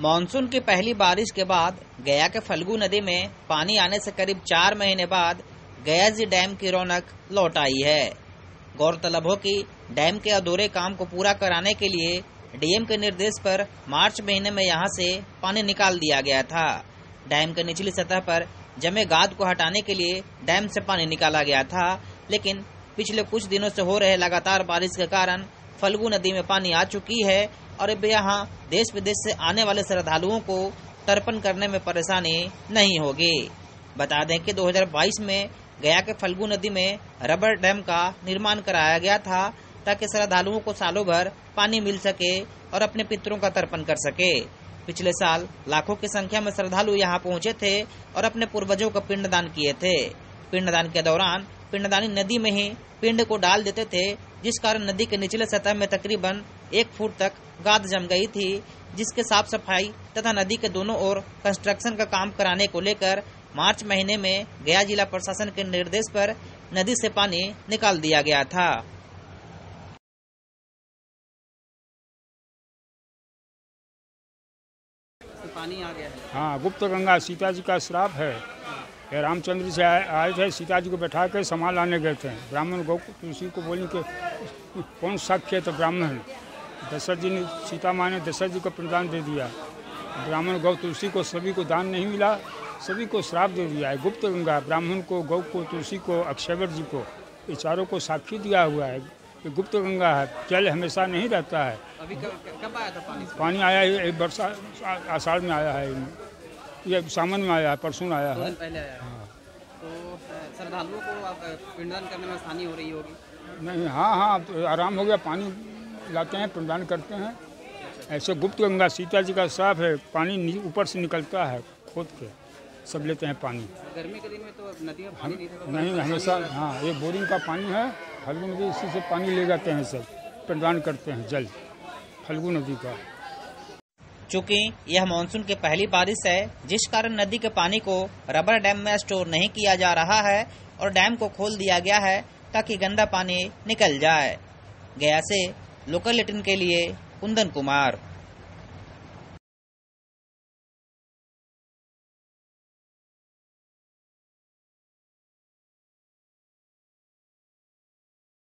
Monsoon की पहली बारिश के बाद गया के फल्गु नदी में पानी आने से करीब चार महीने बाद गया जी डैम की रौनक लौट आई है। गौरतलब हो कि डैम के अधूरे काम को पूरा कराने के लिए डीएम के निर्देश पर मार्च महीने में यहाँ से पानी निकाल दिया गया था। डैम के निचली सतह पर जमे गाद को हटाने के लिए डैम से पानी निकाला गया था, लेकिन पिछले कुछ दिनों से हो रहे लगातार बारिश के कारण फल्गु नदी में पानी आ चुकी है और अब यहाँ देश विदेश से आने वाले श्रद्धालुओं को तर्पण करने में परेशानी नहीं होगी। बता दें कि 2022 में गया के फल्गु नदी में रबर डैम का निर्माण कराया गया था, ताकि श्रद्धालुओं को सालों भर पानी मिल सके और अपने पितरों का तर्पण कर सके। पिछले साल लाखों की संख्या में श्रद्धालु यहाँ पहुँचे थे और अपने पूर्वजों का पिंडदान किए थे। पिंडदान के दौरान पिंडदानी नदी में ही पिंड को डाल देते थे जिस कारण नदी के निचले सतह में तकरीबन एक फुट तक गाद जम गई थी जिसके साफ़ सफ़ाई तथा नदी के दोनों ओर कंस्ट्रक्शन का काम कराने को लेकर मार्च महीने में गया जिला प्रशासन के निर्देश पर नदी से पानी निकाल दिया गया था। पानी आ गया है। हाँ गुप्त गंगा सीता जी का श्राप है। ये रामचंद्र से आए, थे सीता जी को बैठा के सामान लाने गए थे। ब्राह्मण गौ तुलसी को बोली कि कौन साक्ष्य है तो ब्राह्मण? दशरथ जी ने सीता माँ ने दशरथ जी को प्रदान दे दिया। ब्राह्मण गौ तुलसी को सभी को दान नहीं मिला सभी को श्राप दे दिया। है गुप्त गंगा ब्राह्मण को गौ को तुलसी को अक्षयवर जी को ये चारों को साक्षी दिया हुआ है ये गुप्त गंगा है जल हमेशा नहीं रहता है। अभी कब आया था पानी? पानी आया है वर्षा आषाढ़ में आया है। ये सावन में आया है परसों आया है। पहले आया तो श्रद्धालुओं को पिंडदान करने में आसानी हो रही होगी। नहीं हाँ हाँ तो आराम हो गया पानी लाते हैं प्रदान करते हैं। ऐसे गुप्त गंगा सीता जी का साफ़ है पानी ऊपर से निकलता है खोद के सब लेते हैं पानी। गर्मी के दिन में तो नदी में पानी नहीं था नहीं हमेशा हाँ ये बोरिंग का पानी है फल्गु नदी इसी से पानी ले जाते हैं सब प्रदान करते हैं जल फल्गु नदी का। चूँकि यह मानसून की पहली बारिश है, जिस कारण नदी के पानी को रबर डैम में स्टोर नहीं किया जा रहा है और डैम को खोल दिया गया है ताकि गंदा पानी निकल जाए। गया से लोकल लेटिन के लिए कुंदन कुमार।